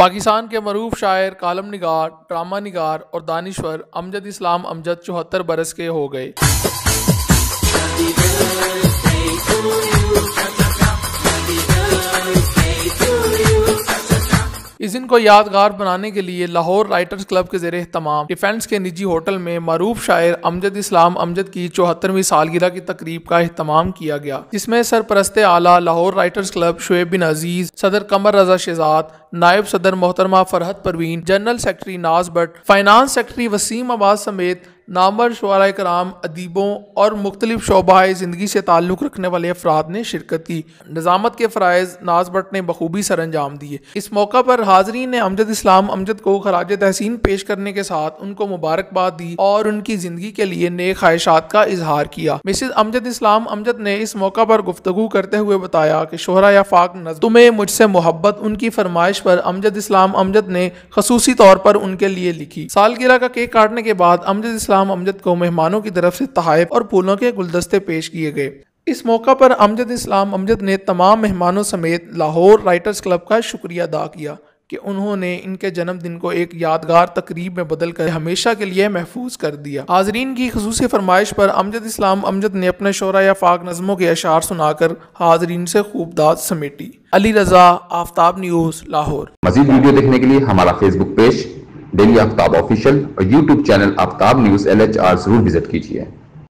پاکستان کے معروف شاعر، کالم نگار، ڈرامہ نگار اور دانشور امجد اسلام امجد چوہتر برس کے ہو گئے۔ اس دن کو یادگار بنانے کے لیے لاہور رائٹرز کلب کے زیر اہتمام، ڈیفینس کے نجی ہوٹل میں معروف شاعر امجد اسلام امجد کی چوہترویں سالگرہ کی تقریب کا اہتمام کیا گیا، جس میں سرپرست اعلیٰ لاہور رائٹرز کلب شعیب بن عزیز، صدر قمر رضا شہزاد، نائب صدر محترمہ Farhat Parveen, general secretary Naz Butt, finance secretary Waseem Abad سمیت نامور شعراء کرام، ادیبوں اور مختلف شعبہ زندگی سے تعلق رکھنے والے افراد نے شرکت کی۔ نظامت کے فرائض ناز بٹ نے بخوبی سر انجام دیے۔ اس موقع پر حاضرین نے امجد اسلام امجد کو خراج تحسین پیش کرنے کے ساتھ ان کو مبارکباد دی اور ان کی زندگی کے لیے نئے خواہشات کا اظہار کیا۔ مسز امجد اسلام امجد نے اس موقع پر گفتگو کرتے ہوئے بتایا کہ شہرہ یا فاق نظر تمہیں مجھ سے محبت ان کی فرمائش پر امجد اسلام امجد نے خصوصی طور پر ان کے لیے لکھی۔ سالگرہ کا کیک کاٹنے کے بعد امجد اسلام اسلام امجد کو مہمانوں کی طرف سے تحائف اور پھولوں کے گلدستے پیش کیے گئے۔ اس موقع پر امجد اسلام امجد نے تمام مہمانوں سمیت لاہور رائٹرز کلب کا شکریہ ادا کیا کہ انہوں نے ان کے جنم دن کو ایک یادگار تقریب میں بدل کر ہمیشہ کے لیے محفوظ کر دیا۔ حاضرین کی خصوصی فرمائش پر امجد اسلام امجد نے اپنے شعرا یا فاق نظموں کے اشعار سنا کر حاضرین سے خوب داد سمیٹی۔ علی رضا، آفتاب نیوز، لاہور۔ مزید ویڈیو دیکھنے کے لیے ہمارا Facebook page daily Aftab official اور YouTube channel Aftab news L H R ضرور وزٹ کیجیے